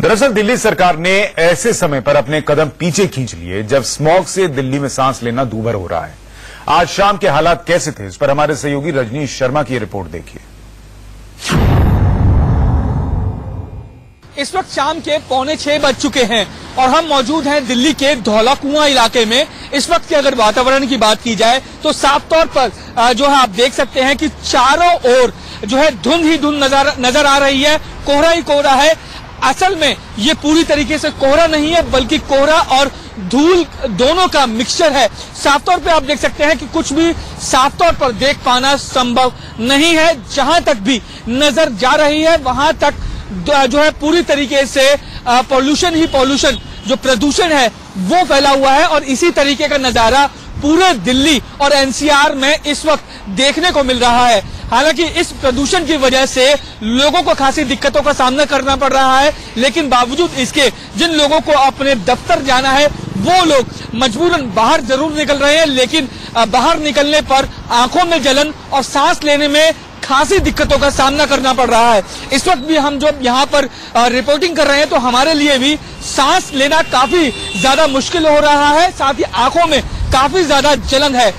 दरअसल दिल्ली सरकार ने ऐसे समय पर अपने कदम पीछे खींच लिए जब स्मॉग से दिल्ली में सांस लेना दूभर हो रहा है। आज शाम के हालात कैसे थे इस पर हमारे सहयोगी रजनीश शर्मा की रिपोर्ट देखिए। इस वक्त शाम के पौने छह बज चुके हैं और हम मौजूद हैं दिल्ली के धौला कुआँ इलाके में। इस वक्त की अगर वातावरण की बात की जाए तो साफ़ तौर पर जो है आप देख सकते हैं कि चारों ओर जो है धुंध ही धुंध नज़र नज़र आ रही है, कोहरा ही कोहरा है। असल में ये पूरी तरीके से कोहरा नहीं है, बल्कि कोहरा और धूल दोनों का मिक्सचर है। साफ़ तौर पे आप देख सकते हैं कि कुछ भी साफ़ तौर पर देख पाना संभव नहीं है। जहाँ तक भी नज़र जा रही है, वहाँ तक जो है पूरी तरीके से पॉल्यूशन ही पॉल्यूशन जो प्रदूषण है, वो फैला हुआ है। और इसी तरीके का नज़ारा पूरे दिल्ली और एनसीआर में इस वक्त देखने को मिल रहा है। हालाँकि इस प्रदूषण की वजह से लोगों को खासी दिक्कतों का सामना करना पड़ रहा है, लेकिन बावजूद इसके जिन लोगों को अपने दफ्तर जाना है, वो लोग मजबूरन बाहर ज़रूर निकल रहे हैं, लेकिन बाहर निकलने पर आँखों में जलन और सांस लेने में खासी दिक्कतों का सामना करना पड़ रहा है। इस वक्त भी हम जब यहाँ पर रिपोर्टिंग कर रहे हैं तो हमारे लिए भी सांस लेना काफ़ी ज़्यादा मुश्किल हो रहा है, साथ ही आँखों में काफ़ी ज़्यादा जलन है।